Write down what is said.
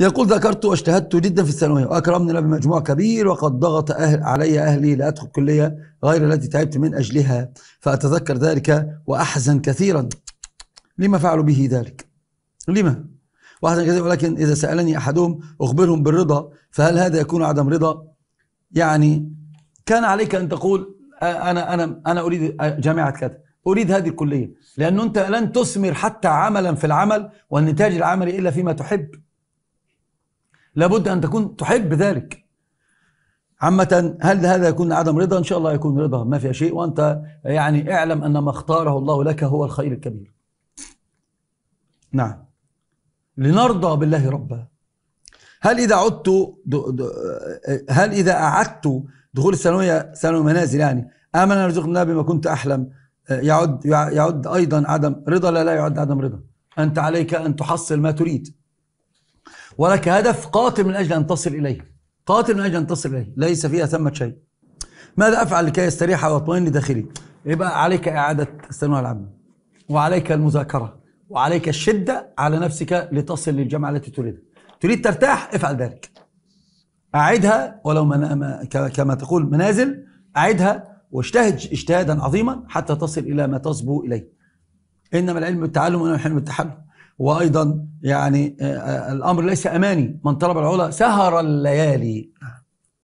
يقول ذكرت واجتهدت جدا في الثانوية. وأكرمني بمجموع كبير وقد ضغط أهل علي أهلي لأدخل كلية غير التي تعبت من أجلها. فأتذكر ذلك وأحزن كثيرا. لما فعلوا به ذلك؟ لما؟ وأحزن كثيرا ولكن إذا سألني أحدهم أخبرهم بالرضا فهل هذا يكون عدم رضا؟ يعني كان عليك أن تقول أنا أنا أنا أريد جامعة كذا. أريد هذه الكلية لأنه أنت لن تثمر حتى عملا في العمل والنتاج العملي إلا فيما تحب. لابد أن تكون تحب ذلك. عامة هل هذا يكون عدم رضا؟ إن شاء الله يكون رضا ما فيها شيء. وأنت يعني اعلم أن ما اختاره الله لك هو الخير الكبير. نعم. لنرضى بالله ربا. هل إذا عدت هل إذا أعدت دخول الثانوية ثانوي منازل يعني آمن رزقنا بما كنت أحلم يعد يعد أيضا عدم رضا لا لا يعد عدم رضا. أنت عليك أن تحصل ما تريد. ولك هدف قاتل من أجل أن تصل إليه. قاتل من أجل أن تصل إليه. ليس فيها ثمة شيء. ماذا أفعل لكي يستريح ويطمئن داخلي يبقى عليك إعادة الثانوية العامة وعليك المذاكرة. وعليك الشدة على نفسك لتصل للجامعة التي تريدها تريد ترتاح؟ افعل ذلك. أعدها ولو من كما تقول منازل. أعدها واجتهد اجتهادا عظيما حتى تصل إلى ما تصبو إليه. إنما العلم بالتعلم وإنما الحلم بالتحلم وأيضا يعني الأمر ليس أماني. من طلب العلا سهر الليالي.